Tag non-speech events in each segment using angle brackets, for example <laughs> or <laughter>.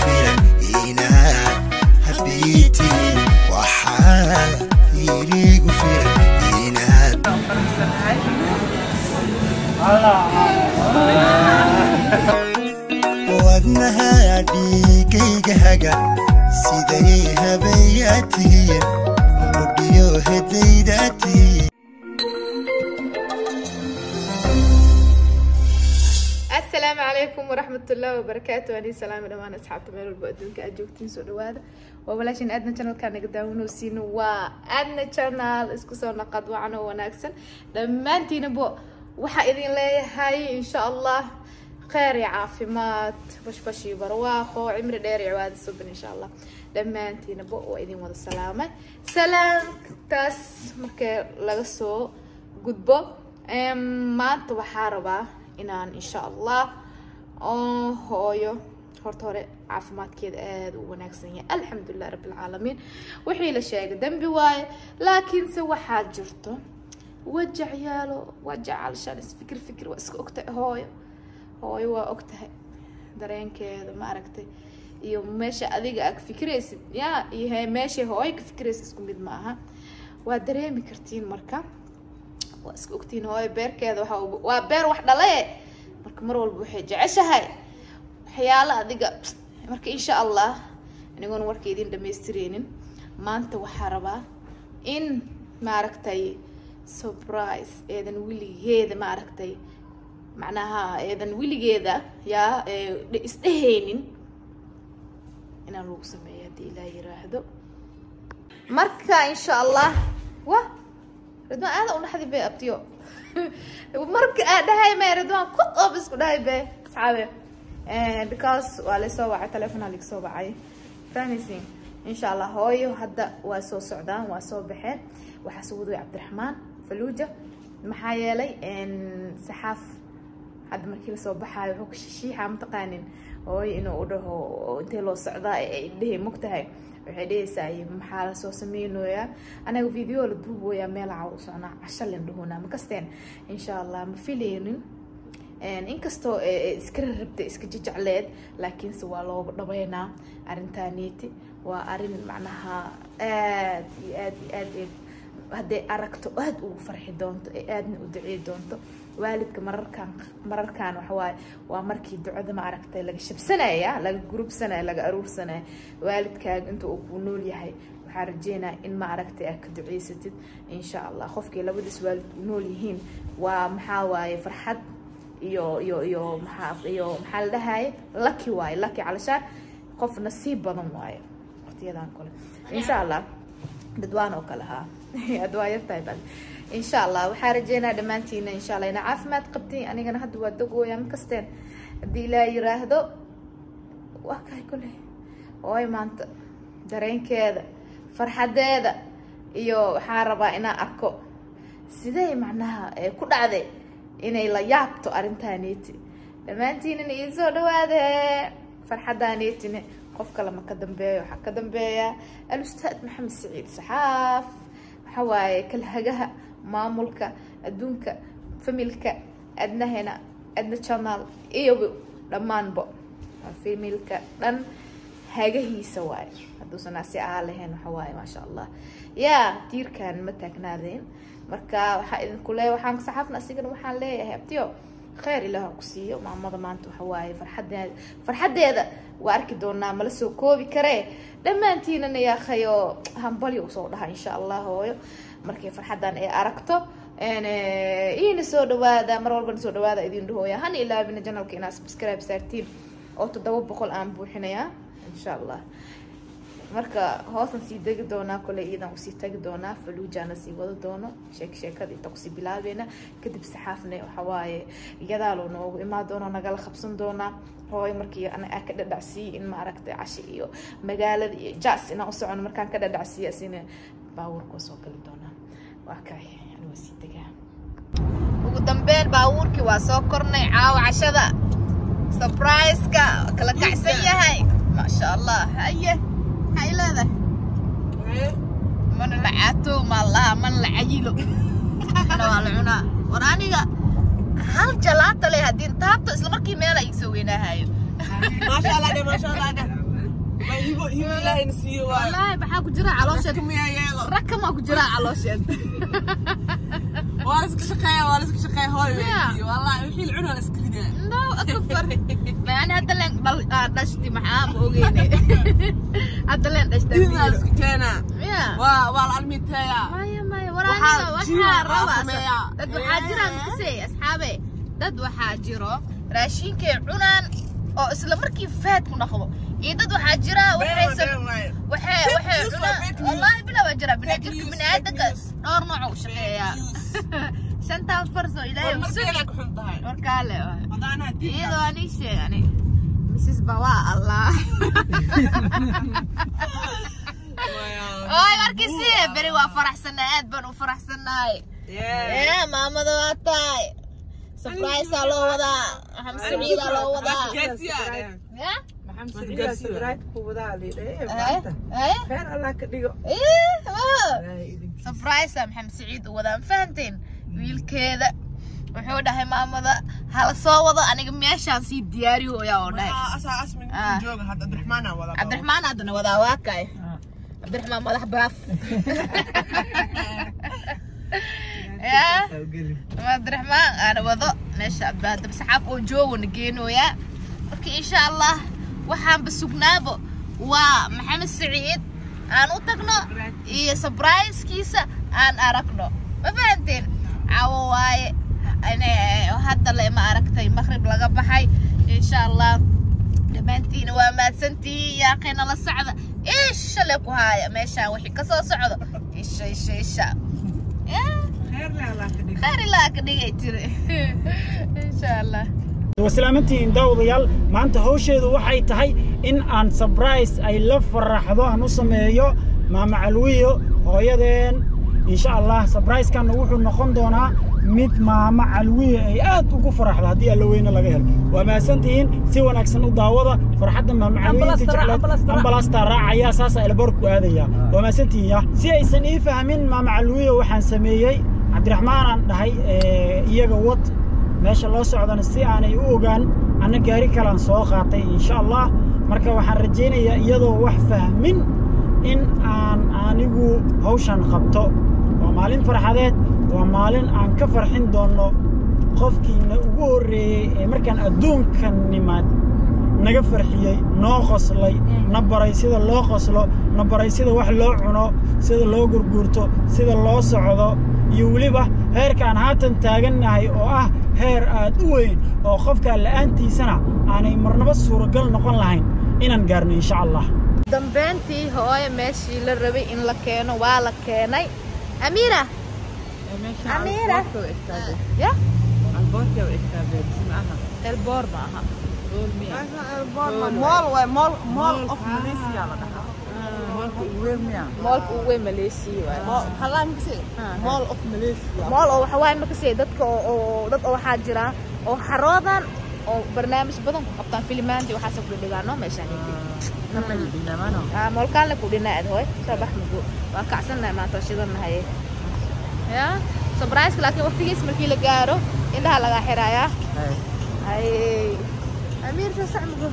filan inaad habii tihiin waxaa hiliigu filan inaad wadnaha dhiigayga haga siday habeeyaa tihiin udhiyo hedayda السلام عليكم ورحمة الله وبركاته. أنا على الأمانة أصحاب تمير البؤدون كأجوك تنسوا الواد. وبلاشين أدنى شانل كان نقدر ونوسين وأدنى شانل اسكو سونا قد وعنا وناكسن. لما أنتي نبو وحا إذن لي هاي إن شاء الله خير يا عافي. مات بش بشي برواخو. عمر ديري عواد السبن إن شاء الله. لما أنتي نبو وإذن وضا السلامة. سلام. تاس. مكي لغسو. قدبو. إم مات وحاربا إن شاء الله. Oo hooyo. Horta hore caafimaadkeeda aada u wanaagsan yahay. Alxamdulilah rabbilcaalamiin wixii la sheegay dembi waaye. Laakiinse waxaa jirto wajac yaalo wajac alshaan isfikir fikir waa iska ogtahay hooyo. Hooyo waa ogtahay dareenkeeda ma aragtay iyo meesha adiga aad fikiraysid ya iyo meesha hooyo ka fikiraysid isku mid ma aha. Waa dareemi kartiin marka. Waa iska ogtiin hooyo. Beerkeeda waxa uu- waa beer wax dhalaye marka mar walba waxay jeceshahay. Waxyaalo adiga marka insha allah anigoon warka idin dhamaystireynin maanta waxaa rabaa in maaragtay surprise eedan weligeeda maaragtay macnaha eedan weligeeda yaa isdhehaynin inaan lagu sameeyo haddii ilaa yiraahdo. Marka insha allah wa ridwaan aada unaxdi be abtiyo. <laughs> Marka aa dhahay me ridwaan kut oob isku dhahay be asxaabe Eh, because waa la soo wacay telefonaa lagasoo wacay. Fahmaysiin insha allah hooyo hadda waa soo socdaan waa soo baxeen. Waxaa soo waday cabdiraxmaan faluuja maxaa yeelay saxaaf hadda markii la soo baxaayo wuxuu ka shishiixaa mataqaanin hooyo inuu u dhaho intee loo socdaa ee ay dhehe mogtahay waxay dhehaysaa "Ay, maxaa la soo sameynoyaa anaga video la duuboyaa meelaca u socnaa casho len dhahonaa makasteen insha allah ma filaynin. Inkastoo ee, ee, iska rarabtay iska jejecleed laakiinse waa looga dhabeynaa arrintaaniiti waa arrin macnaha aad iyo aad iyo aad hadday aragto aad ugu farxi doonto ee aadna u ducey doonto waalidka mararkan waxawaaye waa markii ducada ma aragtay laga shabsanaya laga gurubsanaya laga aruursanaya waalidkaaga inta uu ku nool yahay waxaa rajeynaya in ma aragtay aad ka duceysatid insha allah qofkii labadiis waalid u nool yihiin waa maxaa waaye farxad iyo iyo iyo maxaa iyo maxaa la dhahaye? Lucky waaye lucky calashaan qof nasiib badan waaye waqtiyadan kale. Insha allah dadwaan oo kale haa. <laughs> Ad waa yartahay bal insha allah waxaa rajeynaa دمانتينا insha شاء ina caafimaad عافمات anigana hadda waa dogooya makasteen يا مكستين yiraahdo لا يراهدو وكاي كله واي مانت درين iyo waxaan rabaa inaan arko sidee macnaha ku dhacday inay la yaabto arrintaaniiti. Dhammaantiinina ii soo dhawaade farxadaaniitine qof kale ma ka dambeeyo waxaa ka dambeeya. Al-ustaad maxamed saciid saxaaf. Waxa waaye kalhagaha maamulka adduunka familka adnahena adna channel iyo dhammaanba familka dhan hagahiisa waaye. Hadduusan asi lahayn waxa maasha allah yaa tiirkan ma taagnaadeen. Marka waxaa idinku leeya waxaan saxaafna asigana waxaan leeyahay abtiyo kheyr ilaah ku siiyo. Maamada maanta waxa waaye farxadeeda farxadeeda waa arki doonaa mala soo koobi karee? Dhammaantiinana yaa khayo hambali u soo dhaha insha allah hooyo markay farxadan ay aragto eh, iina soo dhawaada mar walbana soo dhawaada idin dhahooya. Hana ilaabina janalka inaad subscribe saartiin oo toddoba boqol aan buuxinayaa insha allah marka hoosan sii degi doonaa kole iyadan u sii tagi doonaa faluujana sii wada doono. Sheek sheekada inta ku sii bilaabeena. Kadib saxaafne waxawaaye iyadaaloo noogu imaan doono nagala qabsan doonaa. Hooy markii ana ka dhadhacsiiye in maaragtay cashi iyo magaalada iyo jas inaan u socono markaan ka dhadhacsiiye asina baabuurka waa soo gali doonaa waa kay ani waa sii degaa ugu dambeyn baabuurkii waa soo kornay caawa cashada. Surprise-ka kala kacsan yahay. Maasha allah haye maxay leedahay? Mana la caato mana la cayilo Ana <laughs> waa la cunaa. War aniga hal jalaata leh haddii taabto isla markii meel ay soo weynaahayo maasha allah maasha allah dhe waa hibo hibo ilaahayna siiyo waayo wallaahi maxaa ku jira caloosheed miyaa yeelo rag kamaa ku jira caloosheed waa la iska shaqeeya waa la iska shaqeeya hooy Yeah. weydii wallahi wixii la cunaa la iska ridaa no akbar yani hadda leen dhal aa dhashti maxaa ma ogeyne hadda leen dhashta dibaa la iska keenaa ya waa waa la almiiteeyaa maya maya Waxaa waraaniga jira, waxaa waa raba sameeyaa. dad waxaa jiraan Eh. kasey asxaabe dad waxaa jiro raashinkay cunaan oo isla markii faad ku dhaqdo iyo dad waxaa jira waxay sam- waxay Fake waxay news waa cunaan fake news. wallaahi bila waa jira fake news. dhowr nooc u shaqeeyaa shantaa farso ilaahay warkaale iyadoo ani sheegani mrs bawaa allah oy markiisi beri waa faraxsanaa aad baan u faraxsanahay maamada waa tahay surprisaa loo wadaa maxamed saciidaa loo wadaa ya surprise maxamed saciid u wadaa ma fahanteen wiilkeeda wuxuu dhahay maamada hala soo wado aniga meeshaan sii diyaariyooyaa oo dhahay Ah. cabdiraxmaan haddana wadaa waa kay cabdiraxmaan madax baaf ya cabdiraxmaan aana wado meesha abbaadab saxaaf oo joogana geenooyaa marka insha allah waxaanba sugnaabo waa maxamed saciid aan u tagno iyo surprisekiisa aan aragno ma fahanteen caawo waaye Ane- hadda le ma aragtay maqrib laga baxay insha allah dhammaantiina waa mahadsantihiin yaaqeena la socda isha le ku haaya meeshaan wixii ka soo socdo isha isha isha <laughs> Wasalaamantihiin daawadayaal maanta hawsheedu waxay tahay in aan sabrise ay la faraxdo aan u sameeyo maama calwiyo hooyadeen. Insha allah sabriskanna wuxuu noqon doonaa mid maama calwiyo ay aad ugu faraxdo haddii alla weyne laga helo waa mahadsantihiin si wanaagsan u daawada farxadda maama calwiyo inta jecleed ambalastaa raacaya saasa elborku aadaya. Waa mahadsantihiin ya. Si aysan ii fahmin maama calwiyo waxaan sameeyey cabdiraxmaanaan dhahay ee, iyaga wad meesha loo socdana si aanay u ogaan anna gaari kalaan soo qaatay insha allah marka waxaan rajaynayaa iyadoo wax fahmin in aan anigu hawshan qabto. Waa maalin farxadeed waa maalin aan ka farxin doonno. Qofkiina ugu horreeyey ee markaan adduunkan nimaad naga farxiyey noo qoslay na baray sida loo qoslo na baray sida wax loo cuno sida loo gurguurto sida loo socdo iyo weliba heerkaan haatan taagannahay oo ah heer aad u weyn oo qofkaa la'aantiisana aanay marnaba suuragal noqon lahayn inaan gaarno insha allah dambeyntii hooyo meeshii la rabay in la keeno waa la keenay amiira amiira ya elboor ma aha mool mool mool of malaysia la dhahaa moolka ugu weyn Mool- Ah. mool of malaysia. Mool oo waxa waaye markasii dadka oo dad oo waxaa jira oo xaroodan oo barnaamij badan ku qabtaan filimaanti waxaasa ku dhidhigaano meeshaan Ah, moolkaanle ku dhinaad hooy soo bax mugo waa kacsannahay maanta waa shidannahay ya. Surprise laakiin waqtigiis markii la gaaro indhaha lagaa xirayaa ay amiir soo sac mugo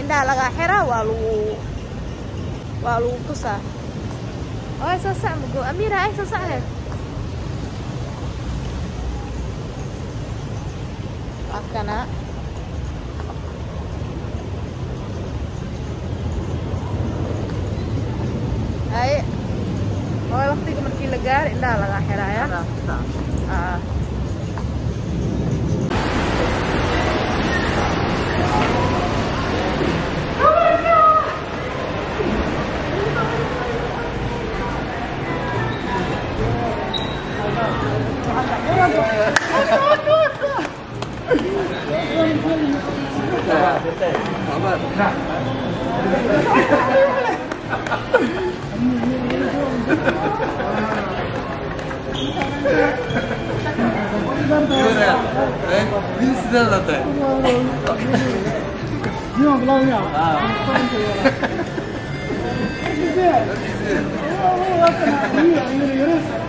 indhaha lagaa xiraa waa lagu waa lagu tusaa ay soo sac mugo amiir ay soo sacneed waa kana ay hooy waqtiga markii la gaaro indhaha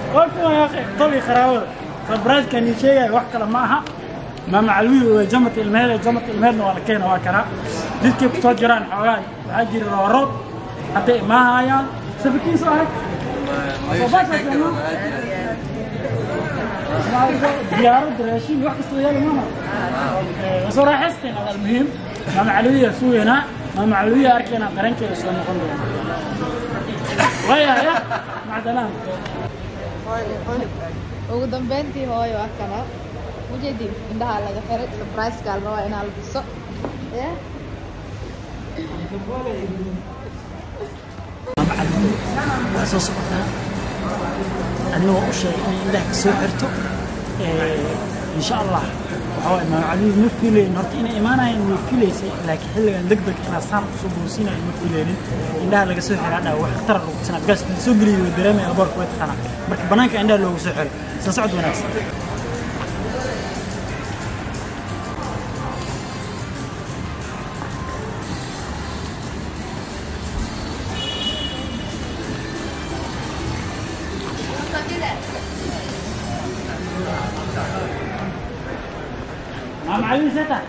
Bak ya, Tommy Geraudo. فبرايد كان يشيء وحكى معها. ما معلوي وجمة المهل جمة المهل ولا كين وكنا ديك كيف تجران حواي عجل الورود حتى ما واحد ماما. وصراحة حستين هذا المهم. ما معلوية سوينا. ما معلوية أركينا قرنك يسوي مقندو ويا يا. مع سلامة ugu dambeyntii hooyo waa kana ujeedin indhaha laga xiray surprise-kaa la rabaa inaa la tuso soo socotaa anigoo u sheegay inay indhaha ka soo xirto insha allah waxaa waay maamacalihi ma filayn horta inay imaanayeen way filaysay laakiin xilligan deg deg inaa saan kusoo boosiinayo ma filaynin indhaha laga soo xiraa dhaa wax khatara lagu tusinaa gaas soo geliyay dareemaya alboorka way taqaanaa marka banaanka indhaha loogu soo xiray soo socod wanaagsan مام علي زيتا هناك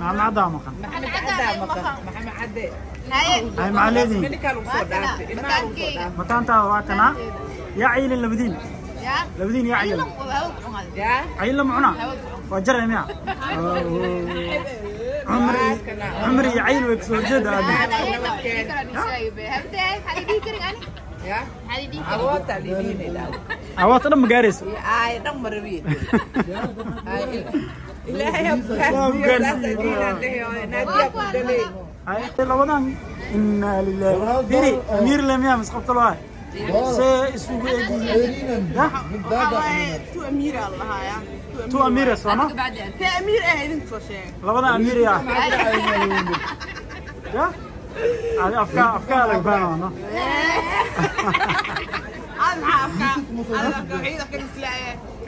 مع العداء مخن مع العداء مخن مع العداء هاي. معلمي من كانوا صور دارتي متان تاو واتنا يا عيل اللبدين. يا؟ لبدين يا عيل. عيل لمعنا وجر يا ميا. <laughs> عمري عمري عيل ويكسو جدا هذا هي تقول لي كرني شايبة. هبدا هاي دي كرني أنا؟ يا؟ هذه دي اوت اليمين الأول اوت أنا مقارس. اي دم مروي xunaa ka wada gabadha ugu dirna aniga afka xunaada no ma ku dhihin ari ilkaha kor lay gelismaano hoos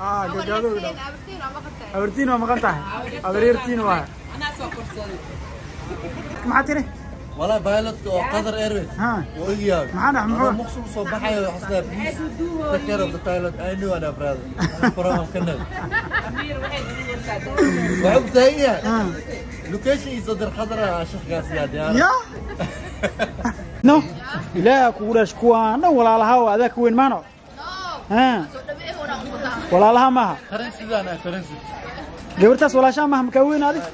ha aa gagaadowda abartiin waa maqan tahay abaryartiin waa maxaa tiri والله بايلوت قطر ايرويز ها وإياك maxaa dhex muxuu مقصود صباحي حسنا بليز of the pilot I knew أنا brother أنا from كندا وعبت هي ها لوكيشن يصدر خضرة شيخ قاسياد يا kugu dhaash kuwaan dhan walaalaha waa adaa ka weyn maano ha walaalaha maaha gabartaas walaashaa maaha makaa weyn adig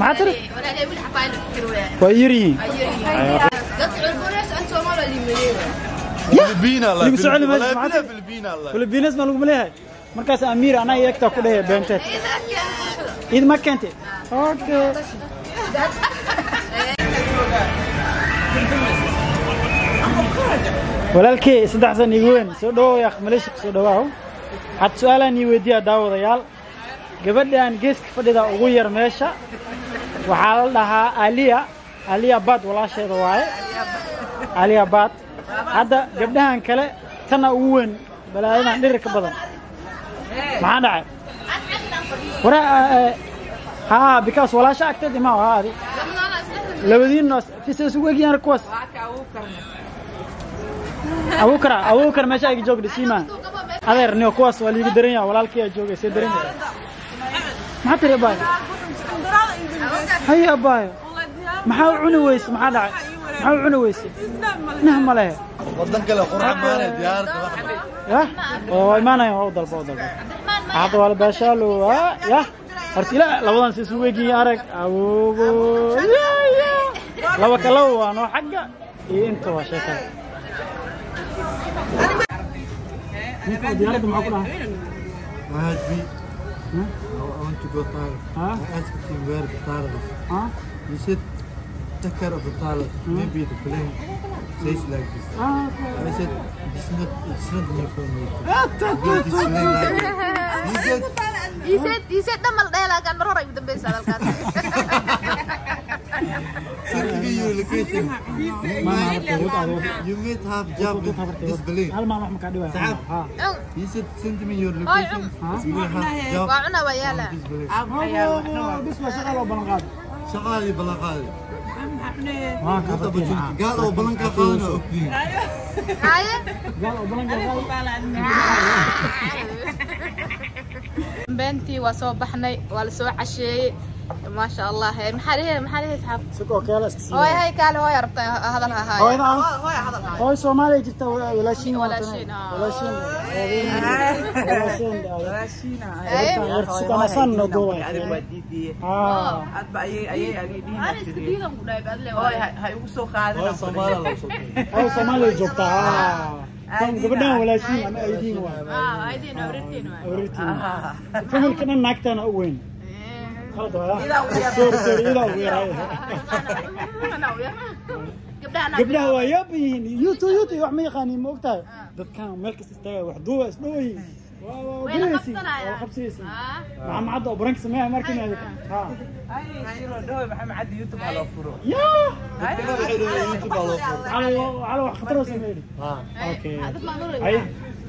maxaa tiri waa yar yihiin filibiines ma laguma leeyahay markaas amiir anaa eegtaa ku dhehaya beenteed ciid ma keentay okay walaalkey saddex san igu weyn soo dhawow yaa maleesha kusoo dhawaaw had su-aalaan ii weydiiyaa daawadayaal gabadhan geeska fadhida ugu yar meesha waxaa la dhahaa aliya aliya baad walaasheeda waaye aliya baad hadda gabdhahan kale tana ugu weyn balaayadan dhirirka badan maxaa dhacay wara haa because walaasha agteed imaa adi labadiinna fisa isugu egyahan kuwaas daran yaha walaalkii aa joogay see daran yahay maxaa tiri abaayo haya abaayo maxaa u cuni weyse maxaa dhacay maxaa u cuni weyse nah ma lehe ودنك له قرآن معنا ديارة واحدة ya oo imaanaya waa u dalba u dalba hadda waa la baashaalo waa ya horta ila labadan si isugu egyihiin arag awogo ya ya laba kala waa noo xagga iyo inta waa sheekada ninka diyaaradda maxaa ku dhahay ما هاد بي I want to go Thailand. Huh? I asked him where the Thailand is. ha He said, take care of the Thailand. Maybe the plane says like this. ah I said, it's not, it's not new for me. to build this plane like this. He said, iiseed dhamal dheelaagaan mar hore igu dambeysa halkaas send me your location. You might have job with this plane. hal maan wax makaa dhiwaya Saab. ha He said, send me your location. You will have job waa cuna waa yaala with this plane. bis waa shaqa loo ballan qaada شغالي بلا قاضي. waa قلت ابو kafatiin جنت قال ابو بلنكا قاضي أوكي. haye gaal oo ballan qaada beentii waa soo baxnay waa la soo casheeyey ما شاء الله هي محل هي محل هي سحب سكو كيلس هاي هاي قال هو يربط هذا لها هاي هاي هذا هاي هاي سومالي جبت ولا شيء ولا شيء ولا شيء ولا شيء ولا شيء ولا شيء ولا شيء ولا شيء ولا شيء ولا شيء ولا شيء ولا شيء ولا شيء ولا شيء أنا ولا شيء أنا أيدين واحد. آه أيدين أوريتين واحد. أوريتين. فهم كنا نكتنا وين؟ قبل هو يبين يوتو يوتو يروح ما يخاني ما وقتها دوت كان مركز استوى وحدوه اسلوي وين حبسي وين حبسي اسم مع معد وبرنك سمعها مركز هذيك ها اي شنو دوي محمد يوتيوب على فرو يا يوتيوب على فرو على على خطر اسمي ها أوكي هذا ما نور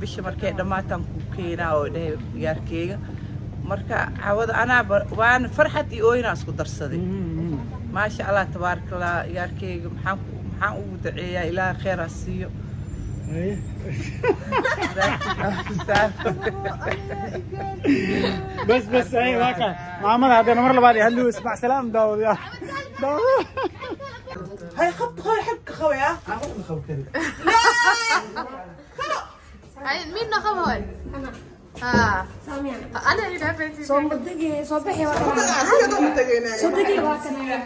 bisha markay dhammaataan ku keenaa oo dhahay yaarkeyga marka cawada anaa waan farxad iyo ooyinaa isku darsaday maasha allah tabaaraka allah yaarkeyga maxaan maxaan ugu daceeyaa ilaaha kheyr ha siiyo بس بس هي واقع معمر هذا مره بعد هلو اسمع سلام داود يا داود هاي خبط خوي حق خويا هاي مين نخب هاي ها أنا. اللي دافعتي صدقي صبحي tagaynaa صدقي واكنا